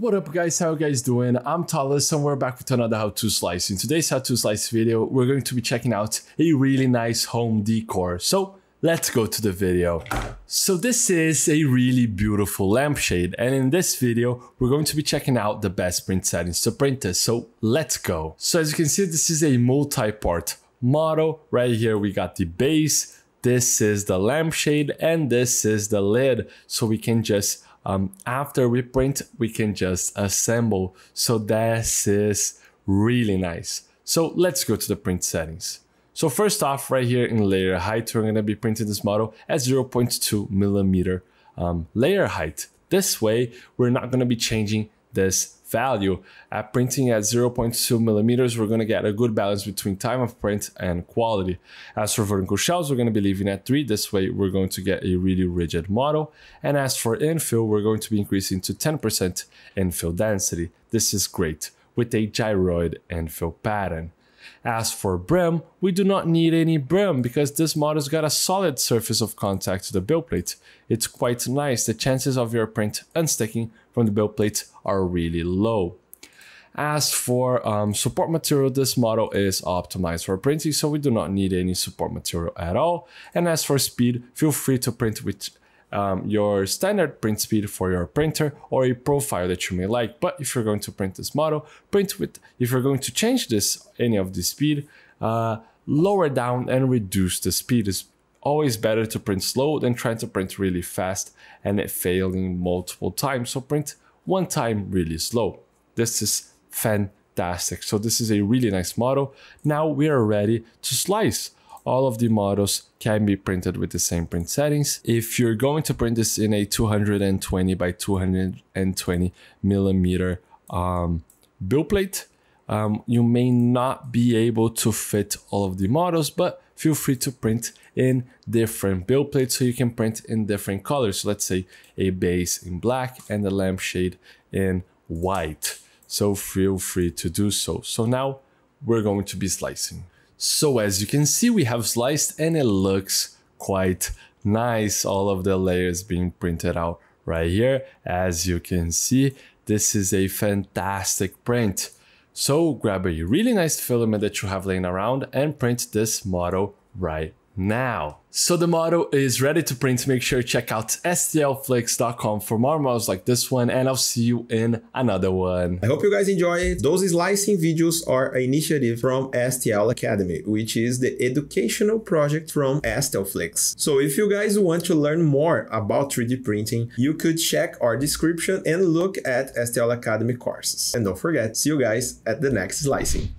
What up guys, how you guys doing? I'm Talis and we're back with another how to slice. In today's how to slice video, we're going to be checking out a really nice home decor. So let's go to the video. So this is a really beautiful lampshade and in this video, we're going to be checking out the best print settings to print this. So let's go. So as you can see, this is a multi-part model. Right here, we got the base, this is the lampshade and this is the lid. So we can just um, after we print, we can just assemble. So this is really nice. So let's go to the print settings. So first off, right here in layer height, we're gonna be printing this model at 0.2 millimeter um, layer height. This way, we're not gonna be changing this value. At printing at 0.2 millimeters, we're going to get a good balance between time of print and quality. As for vertical shelves, we're going to be leaving at 3. This way, we're going to get a really rigid model. And as for infill, we're going to be increasing to 10% infill density. This is great with a gyroid infill pattern. As for brim, we do not need any brim because this model's got a solid surface of contact to the build plate. It's quite nice, the chances of your print unsticking from the build plate are really low. As for um, support material, this model is optimized for printing, so we do not need any support material at all. And as for speed, feel free to print with um, your standard print speed for your printer or a profile that you may like. But if you're going to print this model, print with, if you're going to change this, any of the speed, uh, lower down and reduce the speed. It's always better to print slow than trying to print really fast and it failing multiple times. So print one time really slow. This is fantastic. So this is a really nice model. Now we are ready to slice all of the models can be printed with the same print settings. If you're going to print this in a 220 by 220 millimeter um, build plate, um, you may not be able to fit all of the models, but feel free to print in different build plates so you can print in different colors. So let's say a base in black and a lampshade in white. So feel free to do so. So now we're going to be slicing. So as you can see, we have sliced and it looks quite nice. All of the layers being printed out right here. As you can see, this is a fantastic print. So grab a really nice filament that you have laying around and print this model right now. So the model is ready to print. Make sure to check out stlflix.com for more models like this one, and I'll see you in another one. I hope you guys enjoy it. Those slicing videos are an initiative from STL Academy, which is the educational project from STLFlix. So if you guys want to learn more about 3D printing, you could check our description and look at STL Academy courses. And don't forget, see you guys at the next slicing.